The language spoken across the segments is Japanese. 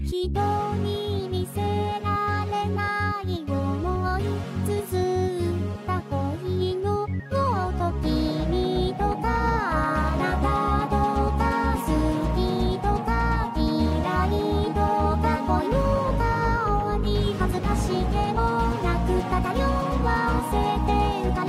人に見せられない思い綴った恋の音君とか、あなたとか好きとか嫌いとかこの顔に恥ずかしげもなくただ漂わせてん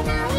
な